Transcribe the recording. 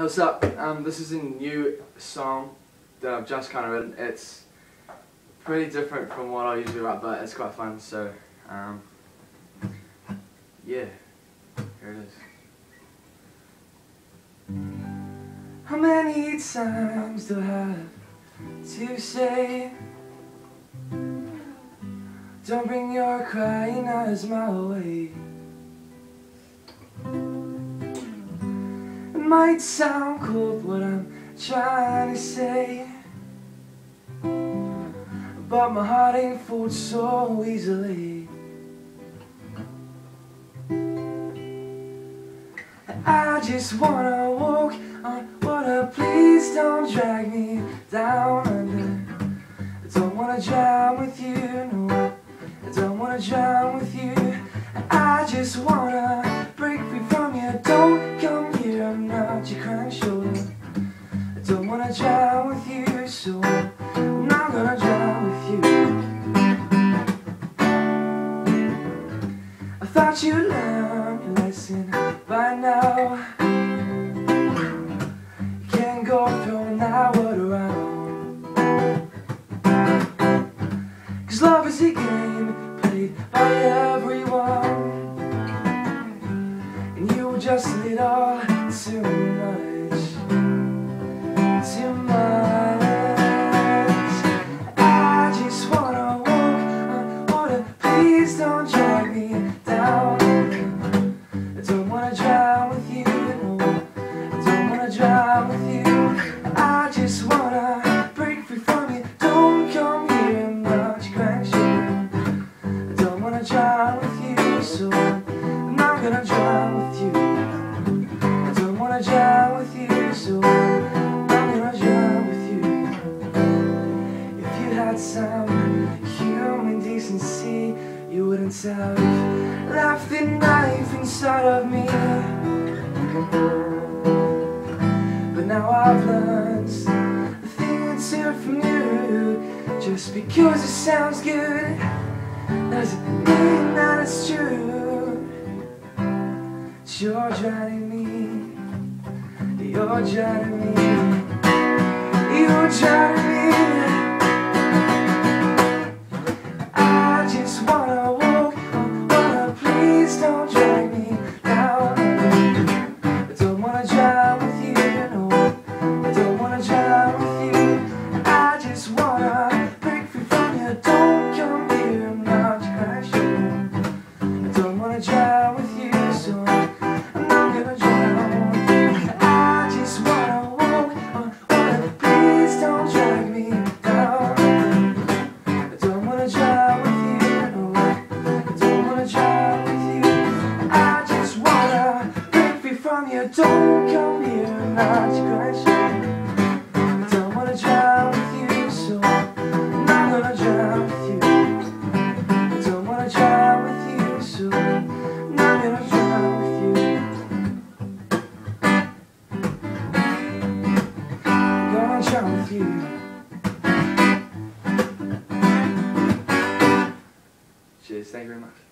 what's up? Um, this is a new song that I've just kind of written. It's pretty different from what I usually write, but it's quite fun. So, um, yeah, here it is. How many times do I have to say? Don't bring your crying eyes my way. Might sound cold what I'm trying to say, but my heart ain't fooled so easily. I just wanna walk on water, please don't drag me down under. I don't wanna drown with you, no. I don't wanna drown with you. I just wanna Wanna drown with you, so I'm not gonna drown with you. I thought you learned your lesson by now. You can't go throwing that word around. Cause love is a game played by everyone And you just did all had some human decency. You wouldn't have left the knife inside of me. But now I've learned the thing or two from you. Just because it sounds good Doesn't mean that it's true. You're drowning me. You're drowning me. You're drowning me Don't come here, not your crash I don't wanna drown with you, so I'm not gonna drown with you I don't wanna drown with you, so I'm not gonna drown with you I'm with you Cheers, thank you very much.